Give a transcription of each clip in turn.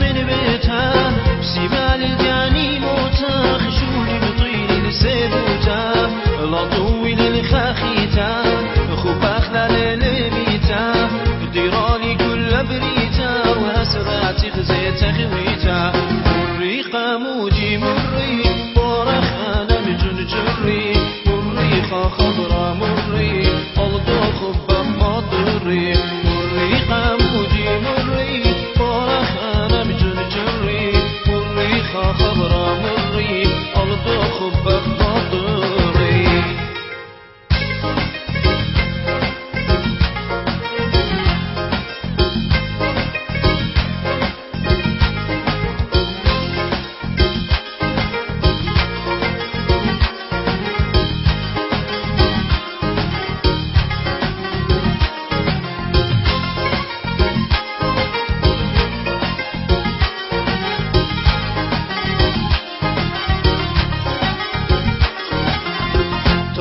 منی بیتان سیمان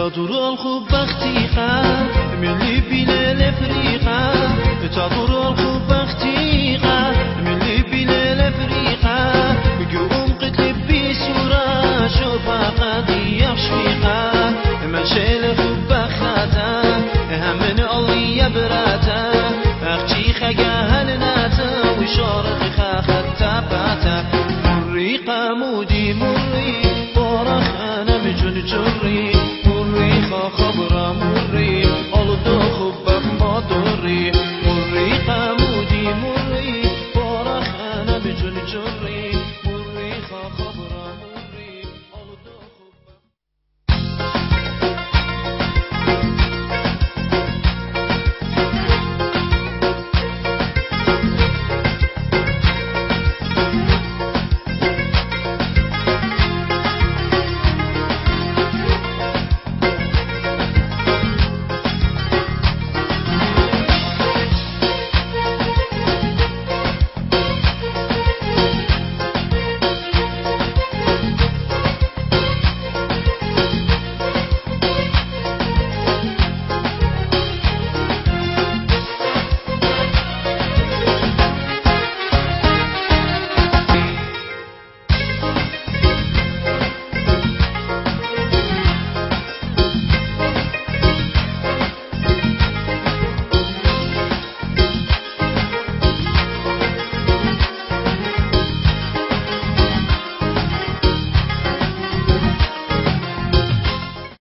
تدور الخوب بختيقة من اللي بلا لفريقة تدور الخوب بختيقة من اللي بلا لفريقة بقوم قتل بصورة شوفها قضية شفيقة ما شيل خوب بخاتا هم من اللي يبراتا أختي خجاها لناتا وشارخ خاختا باتا مريقة مودي مريقة جري 20 July.